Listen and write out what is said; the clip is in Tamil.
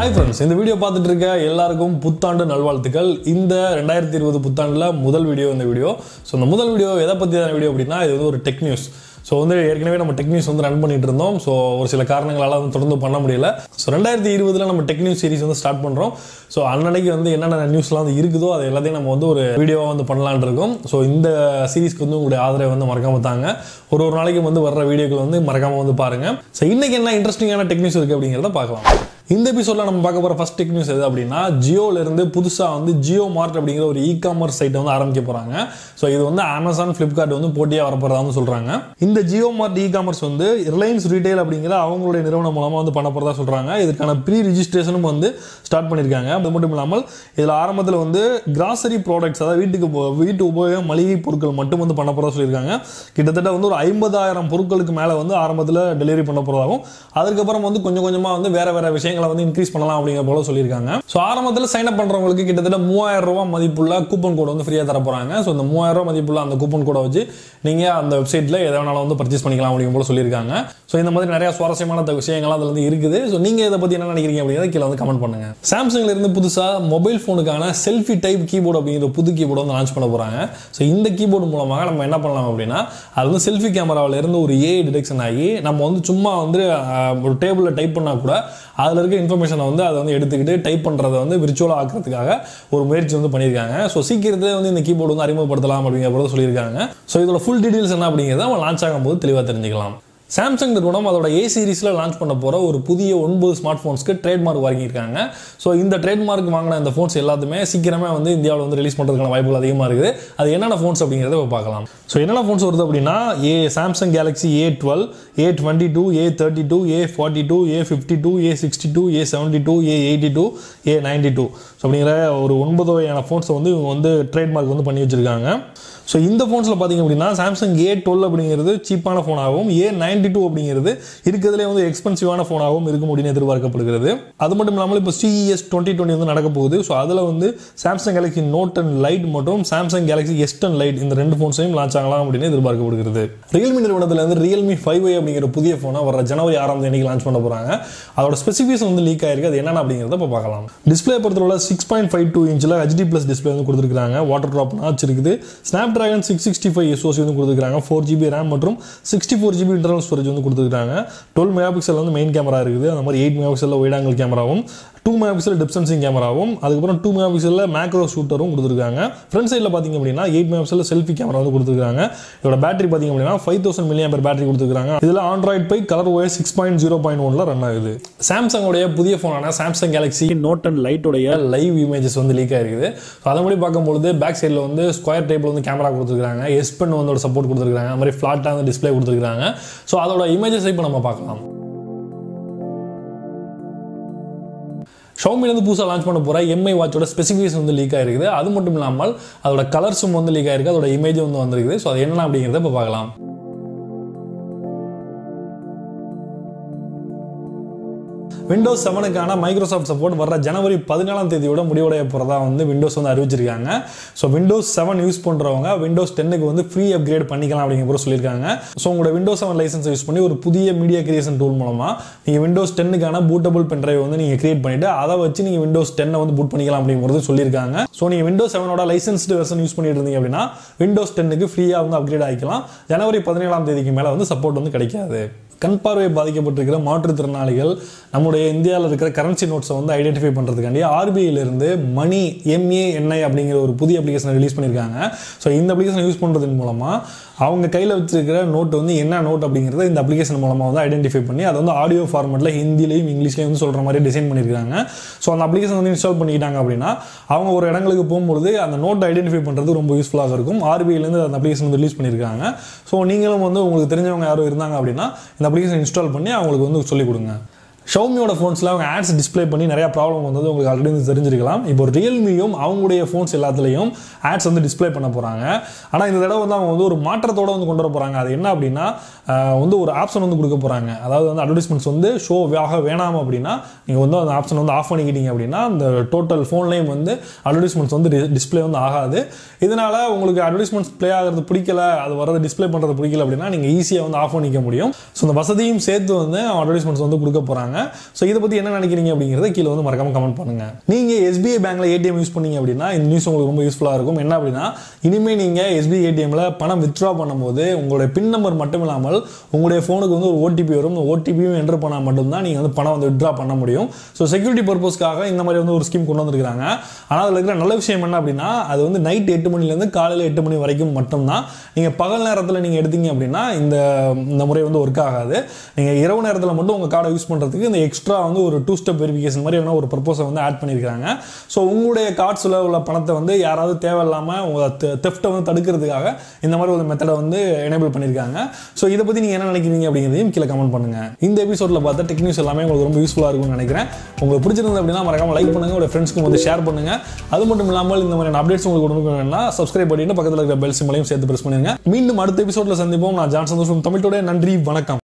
ஹாய் ஃப்ரெண்ட்ஸ் இந்த வீடியோ பார்த்துட்டு இருக்க எல்லாருக்கும் புத்தாண்டு நல்வாழ்த்துக்கள். இந்த ரெண்டாயிரத்தி இருபது புத்தாண்டில் முதல் வீடியோ இந்த வீடியோ ஸோ இந்த முதல் வீடியோ எதை பற்றியான வீடியோ அப்படின்னா இது வந்து ஒரு டெக் நியூஸ் ஸோ வந்து ஏற்கனவே நம்ம டெக் நியூஸ் வந்து ரன் பண்ணிட்டு இருந்தோம் ஸோ ஒரு சில காரணங்களால் வந்து தொடர்ந்து பண்ண முடியல. ஸோ ரெண்டாயிரத்தி இருபதுல நம்ம டெக் நியூஸ் சீரிஸ் வந்து ஸ்டார்ட் பண்ணுறோம் ஸோ அன்னன்னைக்கு வந்து என்னென்ன நியூஸ்லாம் வந்து இருக்குதோ அது எல்லாத்தையும் நம்ம வந்து ஒரு வீடியோவாக வந்து பண்ணலான் இருக்கோம். ஸோ இந்த சீரிஸ்க்கு வந்து உங்களுடைய ஆதரவை வந்து மறக்காம தாங்க. ஒரு ஒரு நாளைக்கு வந்து வர்ற வீடியோக்கள் வந்து மறக்காம வந்து பாருங்க. ஸோ இன்னைக்கு என்ன இன்ட்ரெஸ்டிங்கான டெக் நியூஸ் அப்படிங்கிறத பார்க்கலாம். இந்த எபிசோடில் நம்ம பார்க்க போகிற ஃபஸ்ட் டெக் நியூஸ் எது அப்படின்னா ஜியோலேருந்து புதுசாக வந்து ஜியோ மார்ட் அப்படிங்கிற ஒரு இ காமர்ஸ் சைட்டை வந்து ஆரம்பிக்க போகிறாங்க ஸோ இது வந்து அமேசான் ஃப்ளிப்கார்ட் வந்து போட்டியாக வரப்போறதா சொல்கிறாங்க இந்த ஜியோ மார்ட் இ காமர்ஸ் வந்து ரிலையன்ஸ் ரீட்டைல் அப்படிங்கிற அவங்களுடைய நிறுவனம் மூலமாக வந்து பண்ண போகிறதா சொல்கிறாங்க இதுக்கான ப்ரீ ரிஜிஸ்ட்ரேஷனும் வந்து ஸ்டார்ட் பண்ணியிருக்காங்க அது மட்டும் இல்லாமல் இதில் ஆரம்பத்தில் வந்து கிராசரி ப்ராடக்ட்ஸ் அதாவது வீட்டுக்கு போ- வீட்டு உபயோக மளிகை பொருட்கள் மட்டும் வந்து பண்ண போகிறதா சொல்லியிருக்காங்க. கிட்டத்தட்ட வந்து ஒரு ஐம்பதாயிரம் பொருட்களுக்கு மேலே வந்து ஆரம்பத்தில் டெலிவரி பண்ண போகிறதாகவும் அதுக்கப்புறம் வந்து கொஞ்சம் கொஞ்சமாக வந்து வேறு வேறு விஷயங்கள் வந்து இன்க்ரீஸ் பண்ணலாம் அப்படிங்கிற போல சொல்லியிருக்காங்க. ஸோ ஆரம்பத்தில் சைன் அப் பண்றவங்களுக்கு கிட்டத்தட்ட மூவாயிரம் ரூபா மதிப்புள்ள கூப்பன் கோடு வந்து ஃப்ரீயாக தர ஸோ இந்த மூவாயிரம் ரூபா மதிப்புள்ள அந்த கூப்பன் கோடை வச்சு நீங்க அந்த வெப்சைட்ல எதை வேணாலும் வந்து பர்ச்சேஸ் பண்ணிக்கலாம் அப்படிங்கிற போல சொல்லியிருக்காங்க. ஸோ இந்த மாதிரி நிறைய சுவாரஸ்யமான விஷயங்கள் அதுல வந்து இருக்குது. ஸோ நீங்க இதை பத்தி என்ன நினைக்கிறீங்க அப்படிங்கிறத கீழே வந்து கமெண்ட் பண்ணுங்கள் சாம்சங்ல இருந்து புதுசாக மொபைல் ஃபோனுக்கான செல்ஃபி டைப் கீபோர்டு அப்படிங்கிற புது கீபோர்டு வந்து லான்ச் பண்ண போறாங்க. ஸோ இந்த கீபோர்டு மூலமாக நம்ம என்ன பண்ணலாம் அப்படின்னா அது வந்து செல்ஃபி கேமராவிலேருந்து ஒரு ஏஐ டிடெக்ஷன் ஆகி நம்ம வந்து சும்மா வந்து ஒரு டேபிளில் டைப் பண்ணா கூட அதில் இருக்க இன்ஃபர்மேஷனை வந்து அதை வந்து எடுத்துக்கிட்டு டைப் பண்ணுறதை வந்து விர்ச்சுவலாக ஆக்கிறதுக்காக ஒரு முயற்சி வந்து பண்ணியிருக்காங்க. ஸோ சீக்கிரத்திலே வந்து இந்த கீபோர்டு வந்து அறிமுகப்படுத்தலாம் அப்படிங்கிற போல சொல்லியிருக்காங்க. ஸோ இதோட ஃபுல் டீடைல்ஸ் என்ன அப்படிங்கிறத நம்ம லான்ச் ஆகும்போது தெளிவாக தெரிஞ்சுக்கலாம். சாம்சங் நிறுவனம் அதோட ஏ சீரீஸில் லான்ச் பண்ண போகிற ஒரு புதிய ஒன்பது ஸ்மார்ட் ஃபோன்ஸ்க்கு ட்ரேட்மார்க் வாங்கியிருக்காங்க. ஸோ இந்த ட்ரேட்மார்க் வாங்கின இந்த ஃபோன்ஸ் எல்லாத்துமே சீக்கிரமே வந்து இந்தியாவில் வந்து ரிலீஸ் பண்ணுறதுக்கான வாய்ப்புகள் அதிகமாக இருக்குது. அது என்னென்ன ஃபோன்ஸ் அப்படிங்கிறத பார்க்கலாம். ஸோ என்னென்ன ஃபோன்ஸ் வருது அப்படின்னா ஏ Samsung Galaxy A twelve A twenty two A thirty two A forty two A fifty two A sixty two A seventy two A eighty two A ninety two so அப்படிங்கிற ஒரு ஒன்பது வகையான ஃபோன்ஸை வந்து இவங்க வந்து ட்ரேட்மார்க் வந்து பண்ணி வச்சுருக்காங்க. ஸோ இந்த ஃபோன்ஸில் பார்த்தீங்க அப்படின்னா சாம்சங் ஏ டுவெல் அப்படிங்கிறது சீப்பான ஃபோனாகவும் ஏ நைன்டி டூ அப்படிங்கிறது இருக்கிறதுலே வந்து எக்ஸ்பென்சிவான ஃபோனாகவும் இருக்கும் அப்படின்னு எதிர்பார்க்கப்படுகிறது. அது மட்டும் இல்லாமல் இப்போ சிஇஎஸ் டுவெண்ட்டி டுவெண்ட்டி வந்து நடக்க போகுது. ஸோ அதில் வந்து Samsung Galaxy Note and lite மற்றும் Samsung Galaxy S and lite இந்த ரெண்டு ஃபோன்ஸையும் லான்ச் ஆகலாம் அப்படின்னு எதிர்பார்க்கப்படுகிறது. ரியல்மி நிறுவனத்தில் வந்து ரியல்மி ஃபைவ் ஐ அப்படிங்கிற புதிய ஃபோனை வர ஜனவரி ஆறாம் தேதி லான்ச் பண்ண போகிறாங்க அதோட ஸ்பெசிஃபிகேஷன் வந்து லீக் ஆயிருக்கு. அது என்னென்ன அப்படிங்கிறத இப்போ பார்க்கலாம். டிஸ்பிளே பொறுத்தவரை சிக்ஸ் பாயிண்ட் ஃபைவ் டூ இன்ச்சில் ஹெச்டி ப்ளஸ் டிஸ்பிளே வந்து கொடுத்துருக்காங்க வாட்டர் ட்ராப் நாச்சு இருக்குது snap Snapdragon six sixty five SoC வந்து கொடுத்துருக்காங்க ஃபோர் ஜிபி ரேம் மற்றும் sixty four GB internal storage வந்து கொடுத்துருக்காங்க டுவெல் மெகா பிக்சல் வந்து மெயின் கேமரா இருக்குது. அந்த மாதிரி எயிட் மெகா பிக்சலில் வைட் ஆங்கிள் கேமராவும் டூ மெகாபிக்சல் பிக்சல் கேமராவும் அதுக்கப்புறம் டூ மெகாபிக்சலில் மேக்ரோ ஷூட்டரும் கொடுத்துருக்காங்க. ஃப்ரண்ட் சைடில் பார்த்தீங்க அப்படின்னா எயிட் மெகாபிக்சலில் செல்ஃபி கேமரா வந்து கொடுத்துருக்காங்க. இதோட பேட்டரி பார்த்தீங்க அப்படின்னா ஃபைவ் தௌசண்ட் மில்லியம் பேட்டரி கொடுத்துருக்காங்க. இதில் Android Pie color OS six point zero point ஒனில் ரன் ஆகுது. சாம்சங்கோடைய புதிய ஃபோனான சாம்சங் கேலக்ஸி நோட் அண்ட் லைட்டோடைய லைவ் இமேஜஸ் வந்து லீக் ஆகிருக்குது ஸோ மாதிரி பார்க்கும்பொழுது பேக் சைடில் வந்து ஸ்கொயர் டைப்பில் வந்து கேமரா கொடுத்துருக்காங்க. எஸ் பென் வந்து சப்போர்ட் கொடுத்துருக்காங்க. அது மாதிரி ஃப்ளாட்டாக வந்து டிஸ்ப்ளே கொடுத்துருக்காங்க. ஸோ அதோட இமேஜஸ் இப்போ நம்ம பார்க்கலாம். ஷோமிலேருந்து புதுசாக லான்ச் பண்ண போகிற எம்ஐ வாட்சோட ஸ்பெசிஃபிகேஷன் வந்து லீக் ஆயிருக்குது. அது மட்டும் இல்லாமல் அதோட கலர்ஸும் வந்து லீக் ஆயிருக்கு அதோட இமேஜும் வந்து வந்திருக்குது. ஸோ அது என்ன அப்படிங்கிறத இப்போ பார்க்கலாம். விண்டோஸ் செவனுக்கான மைக்ரோசாஃப்ட் சப்போர்ட் வர ஜனவரி பதினாலாம் தேதியோட முடிவடைய போகிறதா வந்து விண்டோஸ் வந்து அறிவிச்சிருக்காங்க. ஸோ விண்டோஸ் செவன் யூஸ் பண்ணுறவங்க விண்டோஸ் டென்னுக்கு வந்து ஃப்ரீ அப்கிரேட் பண்ணிக்கலாம் அப்படிங்கிற சொல்லியிருக்காங்க. ஸோ உங்களோட விண்டோஸ் செவன் லைசன்ஸ் யூஸ் பண்ணி ஒரு புதிய மீடியா கிரியேஷன் டூல் மூலமாக நீங்கள் விண்டோஸ் டென்னுக்கான பூட்டபிள் பென்ட்ரைவ் வந்து நீங்கள் கிரியேட் பண்ணிவிட்டு அதை வச்சு நீங்கள் விண்டோஸ் டென்னை வந்து பூட் பண்ணிக்கலாம் அப்படிங்கிறது சொல்லியிருக்காங்க. ஸோ நீங்கள் விண்டோஸ் செவனோட லைசன்ஸ்டு வெர்ஷன் யூஸ் பண்ணிட்டு இருந்தீங்க அப்படின்னா விண்டோஸ் டென்னுக்கு ஃப்ரீயாக வந்து அப்கிரேட் ஆகிக்கலாம். ஜனவரி பதினேழாம் தேதிக்கு மேலே வந்து சப்போர்ட் வந்து கிடைக்காது. கண் பார்வை பாதிக்கப்பட்டிருக்கிற மாற்றுத்திறனாளிகள் நம்முடைய இந்தியாவில் இருக்கிற கரன்சி நோட்ஸை வந்து ஐடென்டிஃபை பண்ணுறதுக்காண்டி ஆர்பிஐலேருந்து மணி எம்ஏஎன்ஐ அப்படிங்கிற ஒரு புதிய அப்ளிகேஷனை ரிலீஸ் பண்ணியிருக்காங்க ஸோ இந்த அப்ளிகேஷனை யூஸ் பண்ணுறதன் மூலமாக அவங்க கையில் வச்சிருக்கிற நோட் வந்து என்ன நோட் அப்படிங்கிறத இந்த அப்ளிகேஷன் மூலமாக வந்து ஐடென்டிஃபை பண்ணி அதை வந்து ஆடியோ ஃபார்மெட்டில் ஹிந்திலையும் இங்கிலீஷ்லையும் வந்து சொல்கிற மாதிரி டிசைன் பண்ணியிருக்காங்க ஸோ அந்த அப்ளிகேஷன் வந்து இன்ஸ்டால் பண்ணிக்கிட்டாங்க அப்படின்னா அவங்க ஒரு இடங்களுக்கு போகும்பொழுது அந்த நோட்டை ஐடென்டிஃபை பண்ணுறது ரொம்ப யூஸ்ஃபுல்லாக இருக்கும். ஆர்பிஐலேருந்து அந்த அப்ளிகேஷன் வந்து ரிலீஸ் பண்ணியிருக்காங்க ஸோ நீங்களும் வந்து உங்களுக்கு தெரிஞ்சவங்க யாரும் இருந்தாங்க அப்படின்னா இந்த அப்ளிகேஷன் இன்ஸ்டால் பண்ணி அவங்களுக்கு வந்து சொல்லிக் கொடுங்க. ஷவுமியோட ஃபோன்ஸில் அவங்க ஆட்ஸ் டிஸ்ப்ளே பண்ணி நிறைய ப்ராப்ளம் வந்தது. உங்களுக்கு ஆல்ரெடி வந்து தெரிஞ்சிருக்கலாம். இப்போ ரியல்மியும் அவங்களுடைய ஃபோன்ஸ் எல்லாத்துலேயும் ஆட்ஸ் வந்து டிஸ்ப்ளே பண்ண போகிறாங்க ஆனால் இந்த தடவை வந்து அவங்க வந்து ஒரு மாற்றத்தோட வந்து கொண்டு வர போகிறாங்க அது என்ன அப்படின்னா வந்து ஒரு ஆப்ஷன் வந்து கொடுக்க போகிறாங்க அதாவது வந்து அட்வர்டைஸ்மெண்ட்ஸ் வந்து ஷோ ஆக வேணாம் அப்படின்னா நீங்கள் வந்து அந்த ஆப்ஷன் வந்து ஆஃப் பண்ணிக்கிட்டீங்க அப்படின்னா அந்த டோட்டல் ஃபோன்லேயும் வந்து அட்வர்டைஸ்மெண்ட்ஸ் வந்து டிஸ்ப்ளே வந்து ஆகாது. இதனால் உங்களுக்கு அட்வர்டைஸ்மெண்ட்ஸ் ப்ளே ஆகிறது பிடிக்கல அது வரது டிஸ்ப்ளே பண்ணுறது பிடிக்கல அப்படின்னா நீங்கள் ஈஸியாக வந்து ஆஃப் பண்ணிக்க முடியும். ஸோ அந்த வசதியும் சேர்த்து வந்து அட்வர்டைஸ்மெண்ட்ஸ் வந்து கொடுக்க போகிறாங்க ஸோ இதை பற்றி என்ன நினைக்கிறீங்க அப்படிங்கிறத கீழே வந்து மறக்காம கமெண்ட் பண்ணுங்க. நீங்கள் எஸ்பிஐ பேங்க்ல ஏடிஎம் யூஸ் பண்ணீங்க அப்படின்னா இந்த நியூஸ் உங்களுக்கு ரொம்ப யூஸ்ஃபுல்லாக இருக்கும். என்ன அப்படின்னா இனிமேல் நீங்கள் எஸ்பிஐ ஏடிஎம்ல பணம் வித்ட்ரா பண்ணும்போது உங்களுடைய பின் நம்பர் மட்டும் இல்லாமல் உங்களுடைய ஃபோனுக்கு வந்து ஒரு ஓடிபி வரும். இந்த ஓடிபியும் என்டர் பண்ணால் மட்டும்தான் நீங்கள் வந்து பணம் வந்து வித்ட்ரா பண்ண முடியும். ஸோ செக்யூரிட்டி பர்பஸ்க்காக இந்த மாதிரி வந்து ஒரு ஸ்கீம் கொண்டு வந்திருக்காங்க ஆனால் அதில் இருக்கிற நல்ல விஷயம் என்ன அப்படின்னா அது வந்து நைட் எட்டு மணிலேருந்து காலையில் எட்டு மணி வரைக்கும் மட்டும்தான். நீங்கள் பகல் நேரத்தில் நீங்கள் எடுத்தீங்க அப்படின்னா இந்த இந்த முறை வந்து ஒர்க் ஆகாது. நீங்கள் இரவு நேரத்தில் மட்டும் உங்கள் கார்டை யூஸ் பண்ணுறதுக்கு இந்த எக்ஸ்ட்ரா வந்து ஒரு டூ ஸ்டெப் வெரிஃபிகேஷன் மாதிரி வேணால் ஒரு ப்ரப்போஸை வந்து ஆட் பண்ணியிருக்காங்க ஸோ உங்களுடைய கார்ட்ஸில் உள்ள பணத்தை வந்து யாராவது தேவையில்லாமல் உங்கள் தெஃப்ட்டை வந்து தடுக்கிறதுக்காக இந்த மாதிரி ஒரு மெத்தடை வந்து எனேபிள் பண்ணியிருக்காங்க ஸோ இதை பற்றி நீங்கள் என்ன நினைக்கிறீங்க அப்படிங்கிறதையும் கீழே கமெண்ட் பண்ணுங்கள் இந்த எபிசோடில் பார்த்தா டெக் நியூஸ் எல்லாமே உங்களுக்கு ரொம்ப யூஸ்ஃபுல்லாக இருக்கும்னு நினைக்கிறேன். உங்களுக்கு பிடிச்சிருந்தது அப்படின்னா மறக்காமல் லைக் பண்ணுங்கள் உங்கள் ஃப்ரெண்ட்ஸ்க்கு வந்து ஷேர் பண்ணுங்கள் அது மட்டும் இல்லாமல் இந்த மாதிரியான அப்டேட்ஸ் உங்களுக்கு கொடுக்கணும்னா சப்ஸ்கிரைப் பண்ணிட்டு பக்கத்தில் இருக்கிற பெல் சிம்மலையும் சேர்த்து ப்ரெஸ் பண்ணுங்க மீண்டும் அடுத்த எபிசோடில் சந்திப்போம். நான் ஜான் சந்தோஷம் தமிழ் நன்றி வணக்கம்.